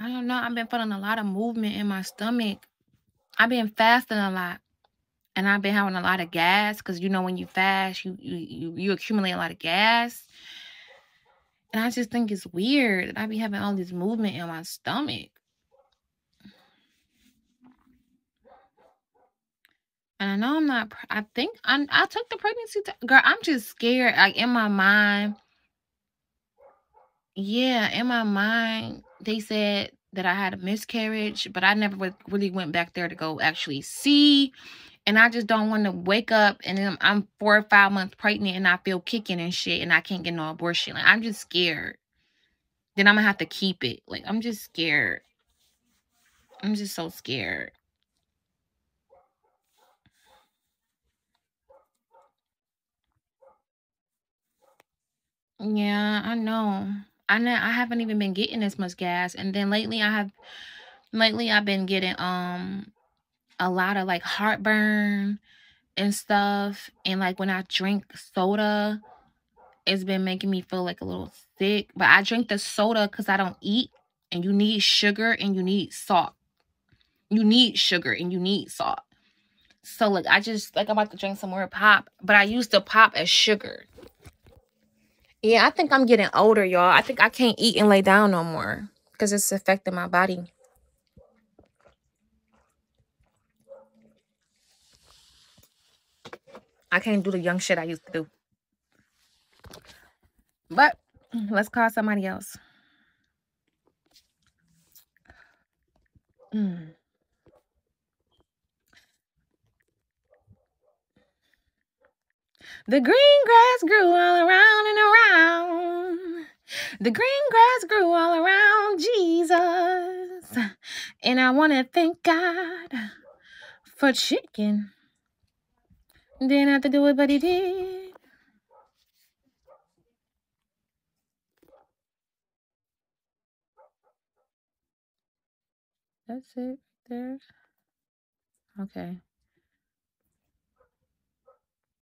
I don't know. I've been feeling a lot of movement in my stomach. I've been fasting a lot. And I've been having a lot of gas because you know when you fast, you, you you accumulate a lot of gas. And I just think it's weird that I be having all this movement in my stomach. And I know I'm not. I think I I took the pregnancy. girl, I'm just scared. Like in my mind. Yeah, in my mind, they said that I had a miscarriage, but I never really went back there to go actually see. And I just don't want to wake up and then I'm four or five months pregnant and I feel kicking and shit and I can't get no abortion. Like I'm just scared. Then I'm gonna have to keep it. Like I'm just scared. I'm just so scared. Yeah, I know. I I haven't even been getting as much gas. And then lately I have lately I've been getting um a lot of like heartburn and stuff. And like when I drink soda, it's been making me feel like a little sick. But I drink the soda because I don't eat. And you need sugar and you need salt. You need sugar and you need salt. So like I just like I'm about to drink some more pop. But I use the pop as sugar. Yeah, I think I'm getting older, y'all. I think I can't eat and lay down no more because it's affecting my body. I can't do the young shit I used to do. But let's call somebody else. Mm. The green grass grew all around and around. The green grass grew all around Jesus. And I want to thank God for chicken. Didn't have to do it, but he did. That's it there. Okay.